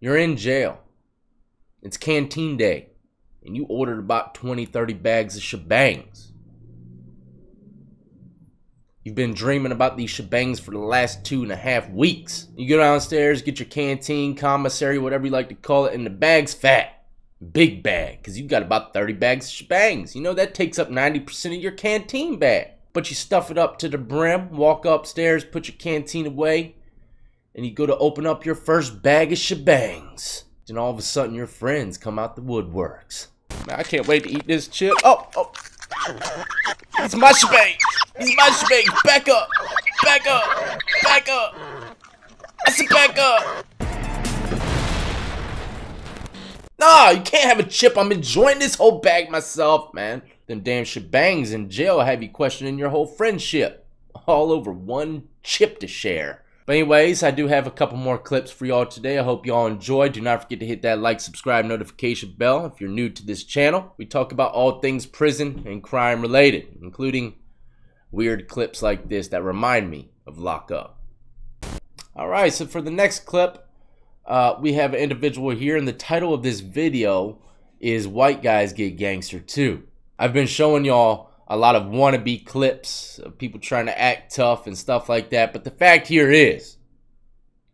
You're in jail. It's canteen day. And you ordered about 20, 30 bags of shebangs. You've been dreaming about these shebangs for the last two and a half weeks. You go downstairs, get your canteen, commissary, whatever you like to call it, and the bag's fat. Big bag, because you've got about 30 bags of shebangs. You know, that takes up 90% of your canteen bag. But you stuff it up to the brim, walk upstairs, put your canteen away, and you go to open up your first bag of shebangs. Then all of a sudden your friends come out the woodworks. I can't wait to eat this chip. Oh, oh. It's my shebang. It's my shebang. Back up. Back up. Back up. I said back up. Nah, you can't have a chip. I'm enjoying this whole bag myself, man. Them damn shebangs in jail have you questioning your whole friendship. All over one chip to share. But anyways, I do have a couple more clips for y'all today. I hope y'all enjoyed. Do not forget to hit that like, subscribe, notification bell if you're new to this channel. We talk about all things prison and crime related, including weird clips like this that remind me of lockup. Alright, so for the next clip, uh, we have an individual here, and the title of this video is White Guys Get Gangster Too. I've been showing y'all a lot of wannabe clips of people trying to act tough and stuff like that, but the fact here is,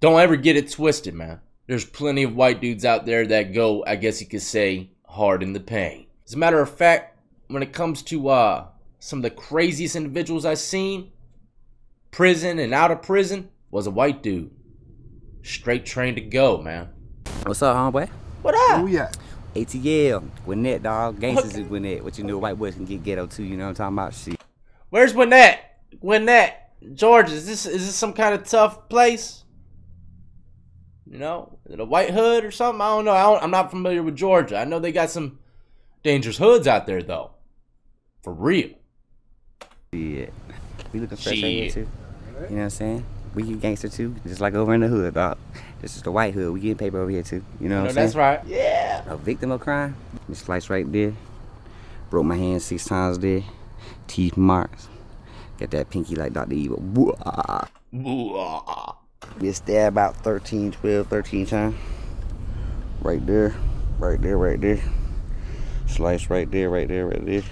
don't ever get it twisted, man. There's plenty of white dudes out there that go, I guess you could say, hard in the paint. As a matter of fact, when it comes to uh, some of the craziest individuals I've seen, prison and out of prison, was a white dude. Straight trained to go, man. What's up, homeboy? What up? Oh yeah. ATL, Gwinnett, dog. Gangsters is Gwinnett. What you know, white boys can get ghetto too. You know what I'm talking about? Shit. Where's Gwinnett? Gwinnett, Georgia. Is this is this some kind of tough place? You know, is it a white hood or something? I don't know. I don't, I'm not familiar with Georgia. I know they got some dangerous hoods out there though. For real. Yeah. We looking fresh here too. You know what I'm saying? We get gangster too, just like over in the hood, dog. This is the white hood. We getting paper over here too. You know No, what I'm saying? that's right. Yeah. A victim of crime. This slice right there. Broke my hand six times there. Teeth marks. Got that pinky like Dr. Evil. Bwah. Boo-ah. Been stabbed about 13, 12, 13 times. Right there, right there, right there. Slice right there, right there, right there.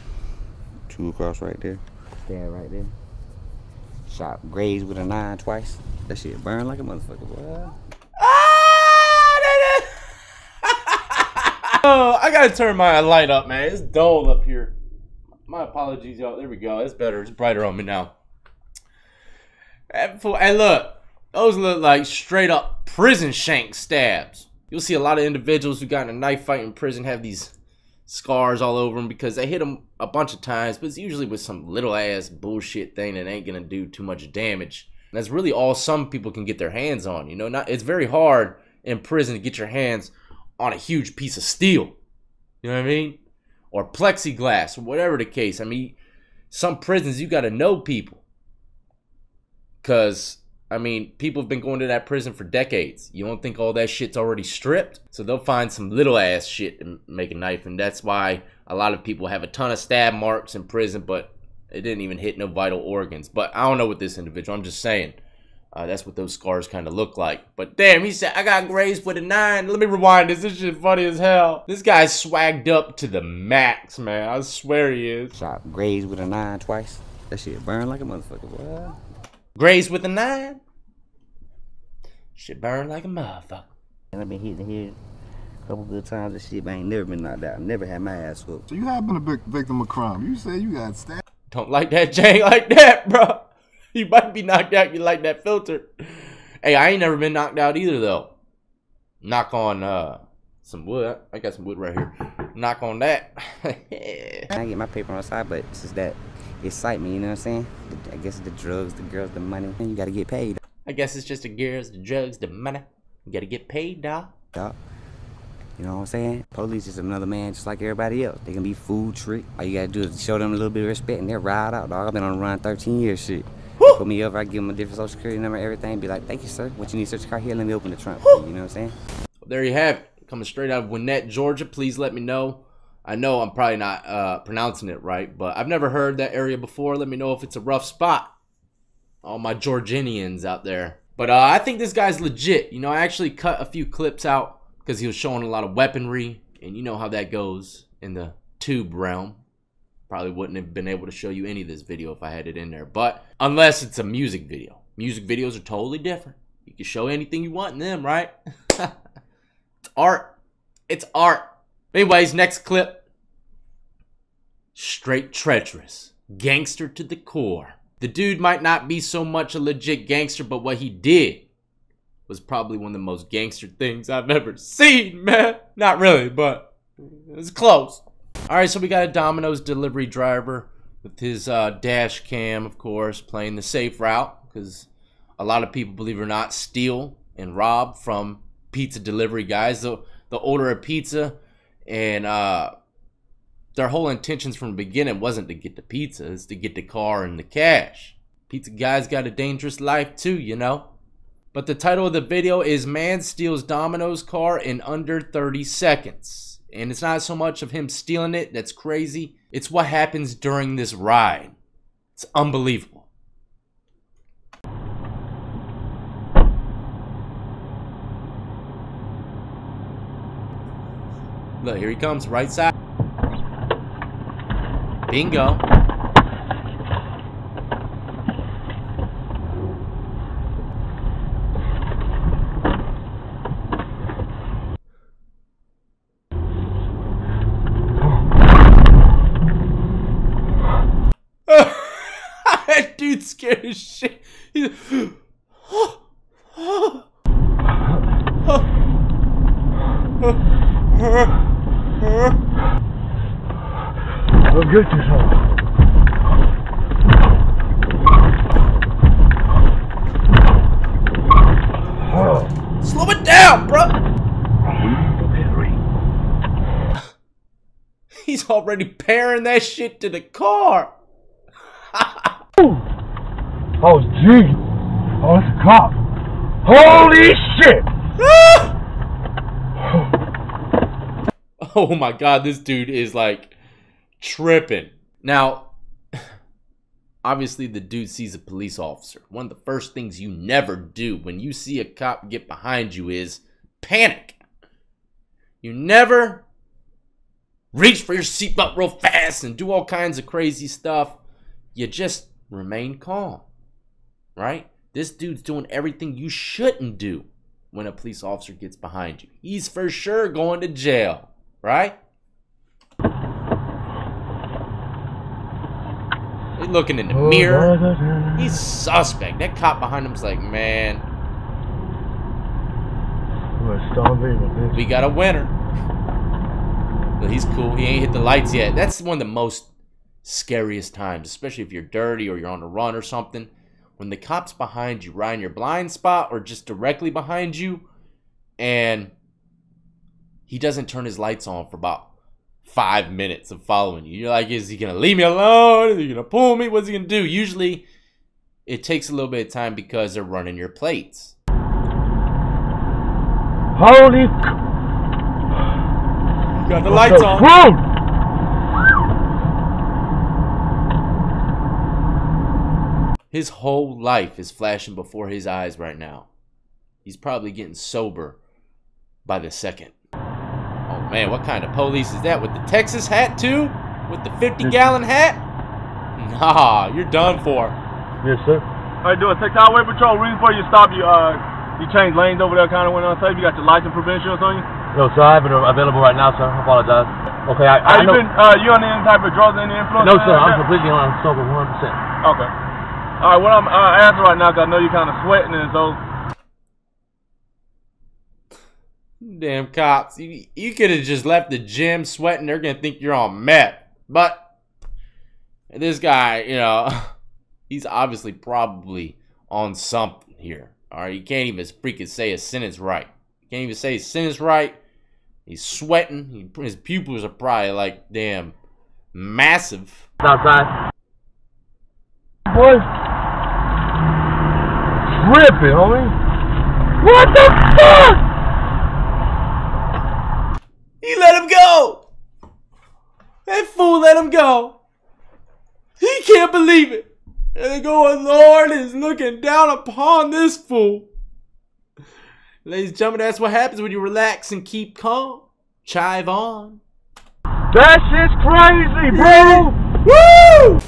Two across right there. Stab right there. Shot grazed with a nine twice. That shit burned like a motherfucker, boy. Oh, I gotta turn my light up, man. It's dull up here. My apologies, y'all. There we go. It's better. It's brighter on me now. And look, those look like straight up prison shank stabs. You'll see a lot of individuals who got in a knife fight in prison have these scars all over them because they hit them a bunch of times, but it's usually with some little ass bullshit thing that ain't gonna do too much damage. And that's really all some people can get their hands on. You know, not it's very hard in prison to get your hands on a huge piece of steel. You know what I mean? Or plexiglass, or whatever the case. I mean, some prisons you gotta know people. Cause I mean, people have been going to that prison for decades. You don't think all that shit's already stripped? So they'll find some little ass shit to make a knife, and that's why a lot of people have a ton of stab marks in prison, but it didn't even hit no vital organs. But I don't know what this individual. I'm just saying. Uh, that's what those scars kind of look like. But damn, he said, I got grazed with a nine. Let me rewind this. This shit funny as hell. This guy's swagged up to the max, man. I swear he is. Shot grazed with a nine twice. That shit burned like a motherfucker, boy. Grazed with a nine? Shit burned like a motherfucker. And I've been hitting here a couple good times and shit, but I ain't never been knocked out. Never had my ass whooped. So you have been a big victim of crime. You say you got stabbed. Don't like that Jane like that, bro. You might be knocked out. You like that filter. Hey, I ain't never been knocked out either, though. Knock on uh some wood. I got some wood right here. Knock on that. I get my paper on the side, but it's just that excite me, you know what I'm saying? I guess it's the drugs, the girls, the money. And you gotta get paid, I guess it's just the girls, the drugs, the money. You gotta get paid, dog. dog. You know what I'm saying? Police is another man just like everybody else. They can be food trick. All you gotta do is show them a little bit of respect and they'll ride out, dog. I've been on the run 13 years, shit. Woo! Put me over, I give them a different social security number, everything. Be like, thank you, sir. What you need, search car here, let me open the trunk for you. You know what I'm saying? There you have it. Coming straight out of Gwinnett, Georgia. Please let me know. I know I'm probably not uh, pronouncing it right, but I've never heard that area before. Let me know if it's a rough spot. All my Georgianians out there. But uh, I think this guy's legit. You know, I actually cut a few clips out because he was showing a lot of weaponry, and you know how that goes in the tube realm. Probably wouldn't have been able to show you any of this video if I had it in there, but unless it's a music video. Music videos are totally different. You can show anything you want in them, right? it's art. It's art. Anyways, next clip. Straight treacherous. Gangster to the core. The dude might not be so much a legit gangster, but what he did was probably one of the most gangster things I've ever seen, man. Not really, but it's close. All right, so we got a Domino's delivery driver with his uh, dash cam, of course, playing the safe route because a lot of people, believe it or not, steal and rob from pizza delivery guys. They'll, they'll order of pizza and uh, their whole intentions from the beginning wasn't to get the pizza, it's to get the car and the cash. Pizza guys got a dangerous life too, you know? But the title of the video is Man Steals Domino's Car in Under 30 Seconds. And it's not so much of him stealing it that's crazy, it's what happens during this ride. It's unbelievable. Look, here he comes, right side. Bingo. dude scared as shit. He's You some. Slow it down, bro. He's already pairing that shit to the car. Oh, gee. Oh, it's a cop. Holy shit! Oh my god, this dude is like tripping. Now, obviously, the dude sees a police officer. One of the first things you never do when you see a cop get behind you is panic. You never reach for your seatbelt real fast and do all kinds of crazy stuff. You just remain calm, right? This dude's doing everything you shouldn't do when a police officer gets behind you. He's for sure going to jail, right? He's looking in the mirror. He's suspect. That cop behind him's like, man, we got a winner. But he's cool. He ain't hit the lights yet. That's one of the most scariest times, especially if you're dirty or you're on a run or something. When the cop's behind you, right in your blind spot or just directly behind you, and he doesn't turn his lights on for about five minutes of following you. You're like, is he gonna leave me alone? Is he gonna pull me? What's he gonna do? Usually, it takes a little bit of time because they're running your plates. Holy c- Got the lights on. Boom! His whole life is flashing before his eyes right now. He's probably getting sober by the second. Man, what kind of police is that? With the Texas hat too? With the 50 gallon hat? Nah, you're done for. Yes, sir. How you doing? Six Highway Patrol. Reason for you to stop you, uh, you changed lanes over there, kind of went unsafe. You got your license prevent insurance on you? No, sir, I have it available right now, sir. I apologize. Okay, I, I you know. been, uh, you under any type of drugs, any influence? No, sir, anything I'm that? completely on sober 100%. Okay. All right, what I'm uh, asking right now, because I know you're kind of sweating, and so Damn cops. You, you could have just left the gym sweating. They're going to think you're on meth. But this guy, you know, he's obviously probably on something here. All right, he can't even freaking say a sentence right. He can't even say a sentence right. He's sweating. He, his pupils are probably like damn massive. Outside. Boy. Tripping, homie. What the fuck? He let him go. That fool let him go. He can't believe it. And they're going, oh, Lord is looking down upon this fool. Ladies and gentlemen, that's what happens when you relax and keep calm. Chive on. That shit's crazy, bro. Woo!